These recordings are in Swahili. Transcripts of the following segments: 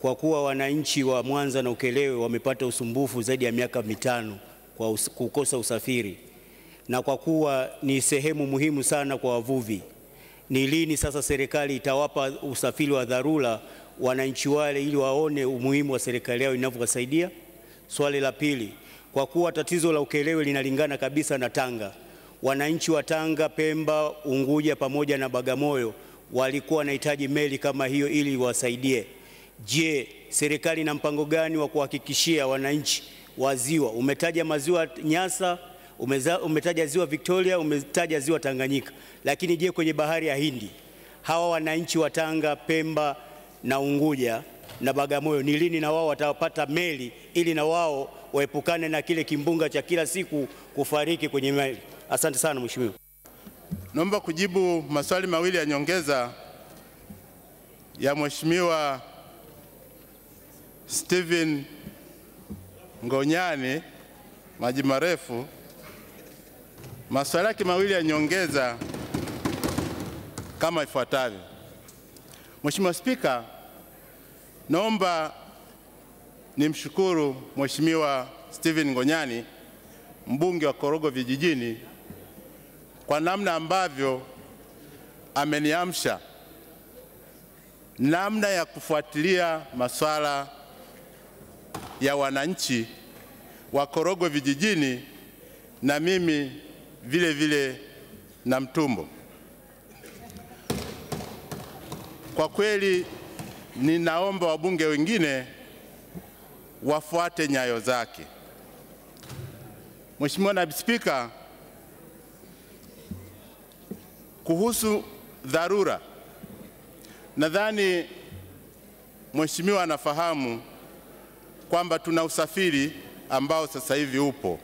kwa kuwa wananchi wa Mwanza na Ukerewe wamepata usumbufu zaidi ya miaka mitano kwa us kukosa usafiri, na kwa kuwa ni sehemu muhimu sana kwa wavuvi, ni lini sasa serikali itawapa usafiri wa dharura wananchi wale ili waone umuhimu wa serikali yao inavyowasaidia? Swali la pili, kwa kuwa tatizo la Ukerewe linalingana kabisa na Tanga, wananchi wa Tanga, Pemba, Unguja pamoja na Bagamoyo walikuwa wanahitaji meli kama hiyo ili wasaidie. Je, serikali ina mpango gani wa kuhakikishia wananchi wa ziwa? Umetaja maziwa Nyasa, umeza, umetaja ziwa Victoria, umetaja ziwa Tanganyika, lakini je, kwenye bahari ya Hindi hawa wananchi wa Tanga, Pemba na Unguja na Bagamoyo ni lini na wao watapata meli ili na wao waepukane na kile kimbunga cha kila siku kufariki kwenye meli? Asante sana mheshimiwa. Naomba kujibu maswali mawili ya nyongeza ya Mheshimiwa Steven Ngonyani maji marefu. Maswali yake mawili ya nyongeza kama ifuatavyo. Mheshimiwa Spika, naomba nimshukuru Mheshimiwa Steven Ngonyani mbunge wa Korogo Vijijini kwa namna ambavyo ameniamsha namna ya kufuatilia masuala ya wananchi wa Korogwe Vijijini na mimi vile vile na Mtumbo. Kwa kweli ninaomba wabunge wengine wafuate nyayo zake. Mheshimiwa Naibu Spika, kuhusu dharura, nadhani mheshimiwa anafahamu kwamba tuna usafiri ambao sasa hivi upo,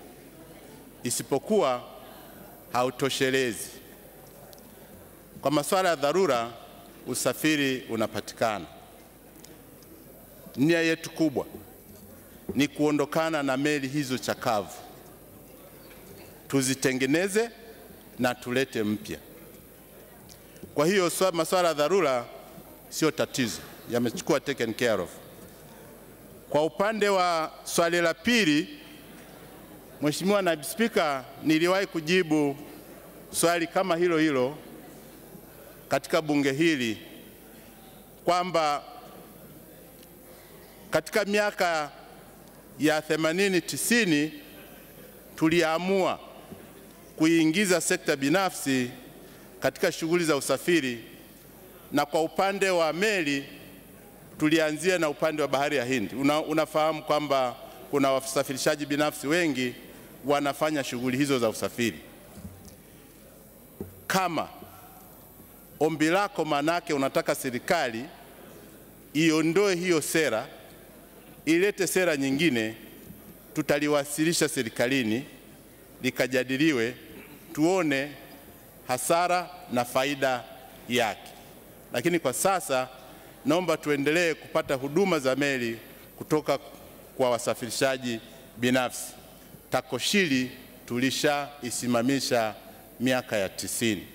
isipokuwa hautoshelezi. Kwa masuala ya dharura, usafiri unapatikana. Nia yetu kubwa ni kuondokana na meli hizo chakavu, tuzitengeneze na tulete mpya. Kwa hiyo masuala ya dharura sio tatizo, yamechukua taken care of. Kwa upande wa swali la pili, Mheshimiwa Naibu Spika, niliwahi kujibu swali kama hilo hilo katika bunge hili kwamba katika miaka ya 80 90 tuliamua kuiingiza sekta binafsi katika shughuli za usafiri, na kwa upande wa meli tulianzia na upande wa bahari ya Hindi. Una, unafahamu kwamba kuna wasafirishaji binafsi wengi wanafanya shughuli hizo za usafiri. Kama ombi lako manake unataka serikali iondoe hiyo sera, ilete sera nyingine, tutaliwasilisha serikalini likajadiliwe, tuone hasara na faida yake. Lakini kwa sasa naomba tuendelee kupata huduma za meli kutoka kwa wasafirishaji binafsi. Takoshili tulishaisimamisha miaka ya tisini.